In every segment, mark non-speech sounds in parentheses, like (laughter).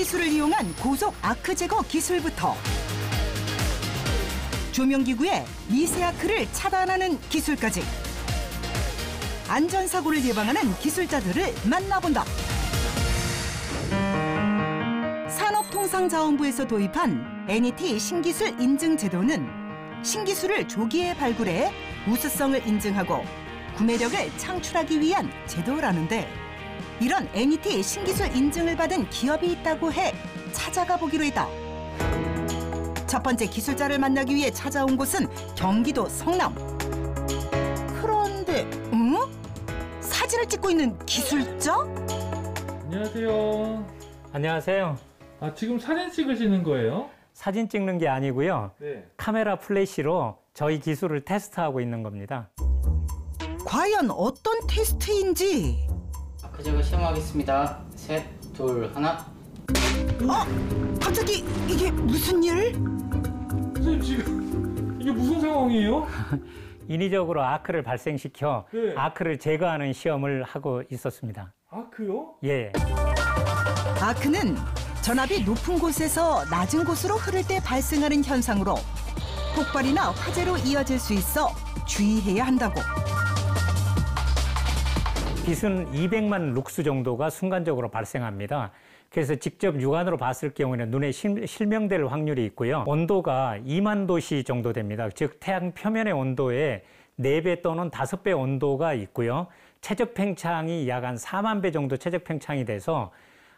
신기술을 이용한 고속 아크 제거 기술부터 조명기구에 미세 아크를 차단하는 기술까지 안전사고를 예방하는 기술자들을 만나본다. 산업통상자원부에서 도입한 NET 신기술 인증 제도는 신기술을 조기에 발굴해 우수성을 인증하고 구매력을 창출하기 위한 제도라는데 이런 NET 신기술 인증을 받은 기업이 있다고 해 찾아가 보기로 했다. 첫 번째 기술자를 만나기 위해 찾아온 곳은 경기도 성남. 그런데, 응? 사진을 찍고 있는 기술자? 안녕하세요. 안녕하세요. 아, 지금 사진 찍으시는 거예요? 사진 찍는 게 아니고요. 네. 카메라 플래시로 저희 기술을 테스트하고 있는 겁니다. 과연 어떤 테스트인지 제거 시험하겠습니다. 셋, 둘, 하나. 어? 갑자기 이게 무슨 일? 선생님 지금 이게 무슨 상황이에요? (laughs) 인위적으로 아크를 발생시켜 네. 아크를 제거하는 시험을 하고 있었습니다. 아크요? 예. 아크는 전압이 높은 곳에서 낮은 곳으로 흐를 때 발생하는 현상으로 폭발이나 화재로 이어질 수 있어 주의해야 한다고. 빛은 200만 룩스 정도가 순간적으로 발생합니다. 그래서 직접 육안으로 봤을 경우에는 눈에 실- 실명될 확률이 있고요. 온도가 2만 도씨 정도 됩니다. 즉 태양 표면의 온도의 4배 또는 5배 온도가 있고요. 최적 팽창이 약 한 4만 배 정도 최적 팽창이 돼서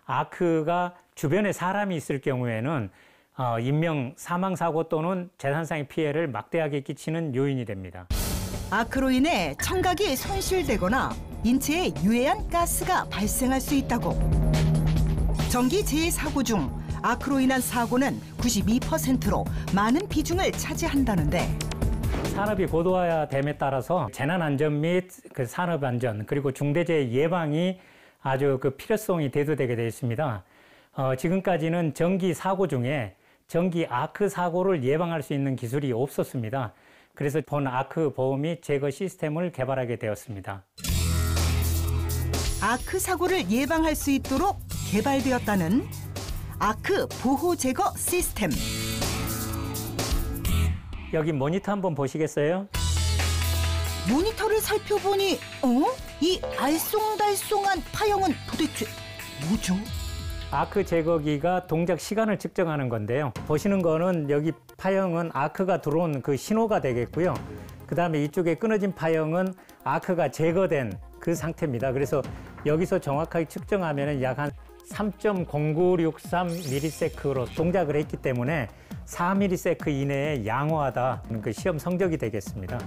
아크가 주변에 사람이 있을 경우에는 어, 인명 사망 사고 또는 재산상의 피해를 막대하게 끼치는 요인이 됩니다. 아크로 인해 청각이 손실되거나 인체에 유해한 가스가 발생할 수 있다고. 전기 재해 사고 중 아크로 인한 사고는 92%로 많은 비중을 차지한다는데 산업이 고도화됨에 따라서 재난 안전 및 그 산업 안전 그리고 중대재해 예방이 아주 그 필요성이 대두되게 되어 있습니다. 어, 지금까지는 전기 사고 중에 전기 아크 사고를 예방할 수 있는 기술이 없었습니다. 그래서 본 아크 및 제거 시스템을 개발하게 되었습니다. 아크 사고를 예방할 수 있도록 개발되었다는 아크 보호 제거 시스템. 여기 모니터 한번 보시겠어요? 모니터를 살펴보니 어? 이 알쏭달쏭한 파형은 도대체 뭐죠? 아크 제거기가 동작 시간을 측정하는 건데요. 보시는 거는 여기 파형은 아크가 들어온 그 신호가 되겠고요. 그 다음에 이쪽에 끊어진 파형은 아크가 제거된 그 상태입니다. 그래서 여기서 정확하게 측정하면 약 한 3.0963ms로 동작을 했기 때문에 4ms 이내에 양호하다. 그 시험 성적이 되겠습니다.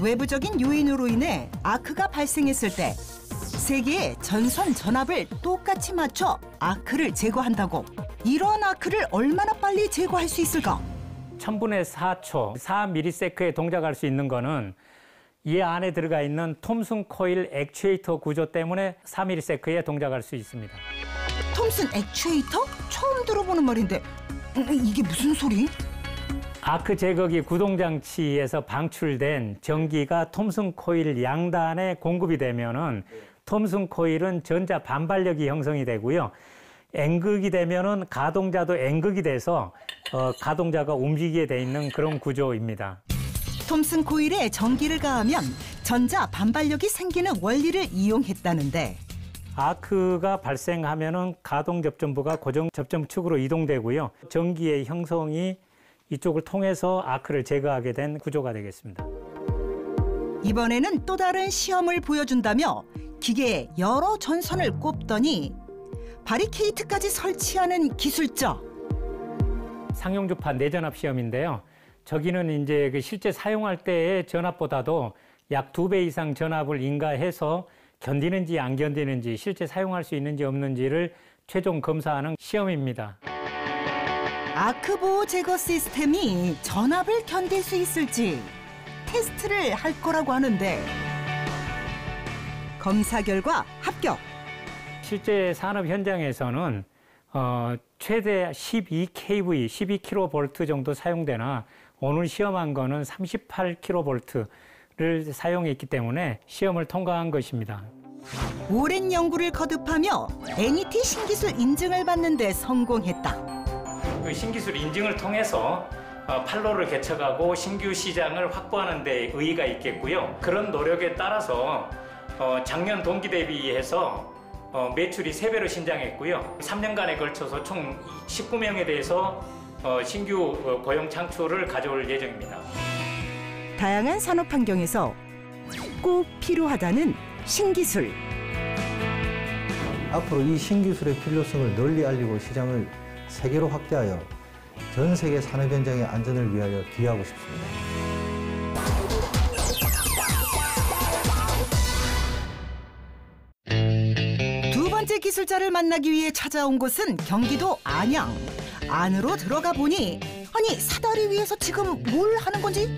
외부적인 요인으로 인해 아크가 발생했을 때 세개의 전선 전압을 똑같이 맞춰 아크를 제거한다고. 이런 아크를 얼마나 빨리 제거할 수 있을까? 1000분의 4초, 4ms에 동작할 수 있는 거는 이 안에 들어가 있는 톰슨 코일 액추에이터 구조 때문에 4ms에 동작할 수 있습니다. 톰슨 액추에이터? 처음 들어보는 말인데 음, 이게 무슨 소리? 아크 제거기 구동 장치에서 방출된 전기가 톰슨 코일 양단에 공급이 되면은 톰슨 코일은 전자 반발력이 형성이 되고요. N극이 되면은 가동자도 N극이 돼서 어, 가동자가 움직이게 돼 있는 그런 구조입니다. 톰슨 코일에 전기를 가하면 전자 반발력이 생기는 원리를 이용했다는데 아크가 발생하면은 가동 접점부가 고정 접점 축으로 이동되고요. 전기의 형성이 이쪽을 통해서 아크를 제거하게 된 구조가 되겠습니다. 이번에는 또 다른 시험을 보여준다며 기계에 여러 전선을 꼽더니 바리케이트까지 설치하는 기술자. 상용주파 내전압 시험인데요. 저기는 이제 그 실제 사용할 때의 전압보다도 약 두 배 이상 전압을 인가해서 견디는지 안 견디는지 실제 사용할 수 있는지 없는지를 최종 검사하는 시험입니다. 아크 보호 제거 시스템이 전압을 견딜 수 있을지 테스트를 할 거라고 하는데 검사 결과 합격. 실제 산업 현장에서는 어, 최대 12kV, 12kV 정도 사용되나 오늘 시험한 거는 38kV를 사용했기 때문에 시험을 통과한 것입니다. 오랜 연구를 거듭하며 NET 신기술 인증을 받는 데 성공했다. 그 신기술 인증을 통해서 어, 판로를 개척하고 신규 시장을 확보하는 데 의의가 있겠고요. 그런 노력에 따라서 어, 작년 동기 대비해서 어, 매출이 세배로 신장했고요. 3년간에 걸쳐서 총 19명에 대해서 어, 신규 어, 고용 창출을 가져올 예정입니다. 다양한 산업 환경에서 꼭 필요하다는 신기술. 앞으로 이 신기술의 필요성을 널리 알리고 시장을 세계로 확대하여 전 세계 산업 현장의 안전을 위하여 기여하고 싶습니다. 두 번째 기술자를 만나기 위해 찾아온 곳은 경기도 안양. 안으로 들어가 보니 아니 사다리 위에서 지금 뭘 하는 건지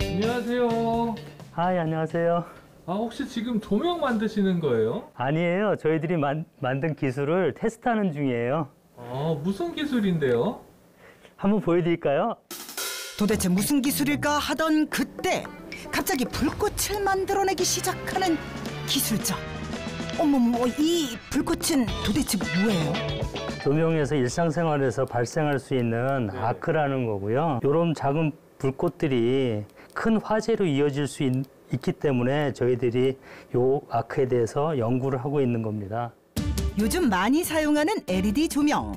안녕하세요. 아, 예, 안녕하세요. 아 혹시 지금 조명 만드시는 거예요? 아니에요. 저희들이 만, 만든 기술을 테스트하는 중이에요. 아 무슨 기술인데요? 한번 보여드릴까요? 도대체 무슨 기술일까 하던 그때 갑자기 불꽃을 만들어내기 시작하는 기술자. 어머머 이 불꽃은 도대체 뭐예요? 조명에서 일상생활에서 발생할 수 있는 네. 아크라는 거고요. 이런 작은 불꽃들이 큰 화재로 이어질 수 있, 있기 때문에 저희들이 요 아크에 대해서 연구를 하고 있는 겁니다. 요즘 많이 사용하는 LED 조명.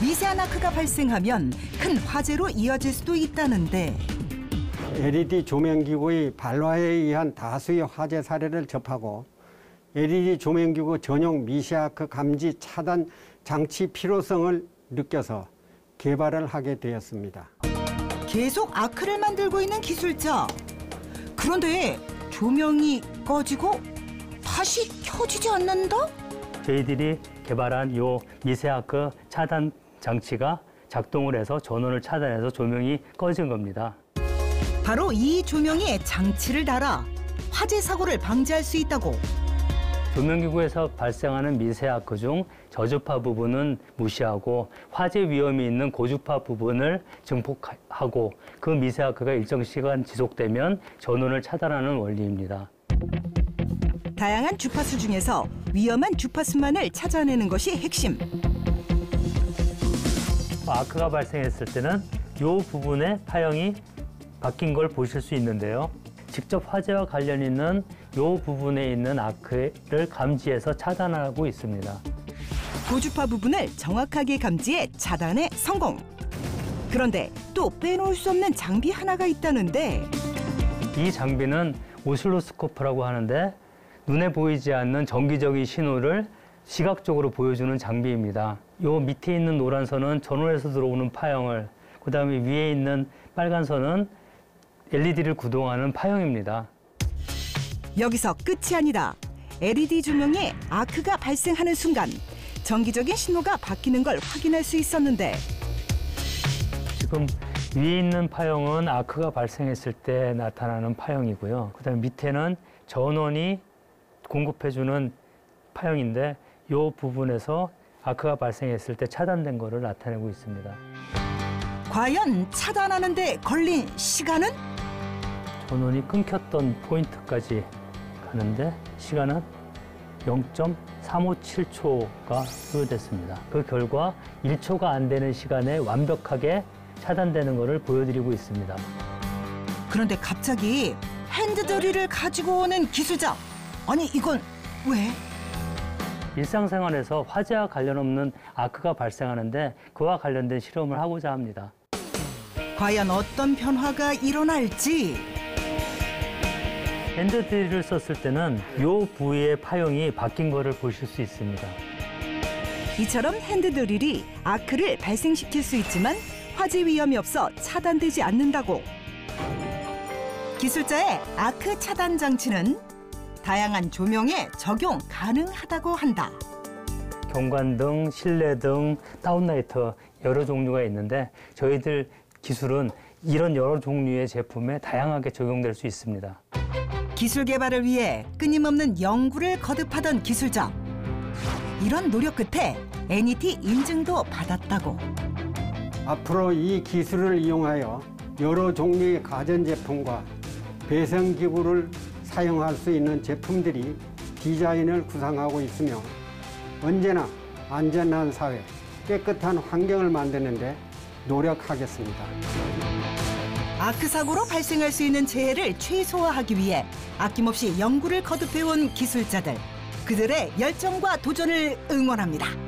미세한 아크가 발생하면 큰 화재로 이어질 수도 있다는데 LED 조명기구의 발화에 의한 다수의 화재 사례를 접하고 LED 조명기구 전용 미세아크 감지 차단 장치 필요성을 느껴서 개발을 하게 되었습니다. 계속 아크를 만들고 있는 기술자. 그런데 조명이 꺼지고 다시 켜지지 않는다? 저희들이 개발한 요 미세 아크 차단 장치가 작동을 해서 전원을 차단해서 조명이 꺼진 겁니다. 바로 이 조명에 장치를 달아 화재 사고를 방지할 수 있다고 조명기구에서 발생하는 미세아크 중 저주파 부분은 무시하고 화재 위험이 있는 고주파 부분을 증폭하고 그 미세아크가 일정 시간 지속되면 전원을 차단하는 원리입니다. 다양한 주파수 중에서 위험한 주파수만을 찾아내는 것이 핵심. 아크가 발생했을 때는 이 부분의 파형이 바뀐 걸 보실 수 있는데요. 직접 화재와 관련 있는 이 부분에 있는 아크를 감지해서 차단하고 있습니다. 고주파 부분을 정확하게 감지해 차단에 성공. 그런데 또 빼놓을 수 없는 장비 하나가 있다는데 이 장비는 오실로스코프라고 하는데 눈에 보이지 않는 정기적인 신호를 시각적으로 보여주는 장비입니다. 요 밑에 있는 노란 선은 전원에서 들어오는 파형을, 그 다음에 위에 있는 빨간 선은 LED를 구동하는 파형입니다. 여기서 끝이 아니다. LED 조명에 아크가 발생하는 순간 정기적인 신호가 바뀌는 걸 확인할 수 있었는데 지금 위에 있는 파형은 아크가 발생했을 때 나타나는 파형이고요. 그 다음에 밑에는 전원이 공급해주는 파형인데 이 부분에서 아크가 발생했을 때 차단된 거를 나타내고 있습니다. 과연 차단하는 데 걸린 시간은 전원이 끊겼던 포인트까지 가는데 시간은 0.357초가 소요됐습니다. 그 결과 1초가 안 되는 시간에 완벽하게 차단되는 것을 보여드리고 있습니다. 그런데 갑자기 핸드드릴을 가지고 오는 기술자. 아니 이건 왜? 일상생활에서 화재와 관련 없는 아크가 발생하는데 그와 관련된 실험을 하고자 합니다. 과연 어떤 변화가 일어날지 핸드드릴을 썼을 때는 이 부위의 파형이 바뀐 것을 보실 수 있습니다. 이처럼 핸드드릴이 아크를 발생시킬 수 있지만 화재 위험이 없어 차단되지 않는다고. 기술자의 아크 차단 장치는 다양한 조명에 적용 가능하다고 한다. 경관등, 실내등, 다운라이터 여러 종류가 있는데 저희들 기술은 이런 여러 종류의 제품에 다양하게 적용될 수 있습니다. 기술 개발을 위해 끊임없는 연구를 거듭하던 기술자. 이런 노력 끝에 NET 인증도 받았다고. 앞으로 이 기술을 이용하여 여러 종류의 가전제품과 배선기구를 사용할 수 있는 제품들이 디자인을 구상하고 있으며 언제나 안전한 사회, 깨끗한 환경을 만드는 데 노력하겠습니다. 아크 사고로 발생할 수 있는 재해를 최소화하기 위해 아낌없이 연구를 거듭해온 기술자들 그들의 열정과 도전을 응원합니다.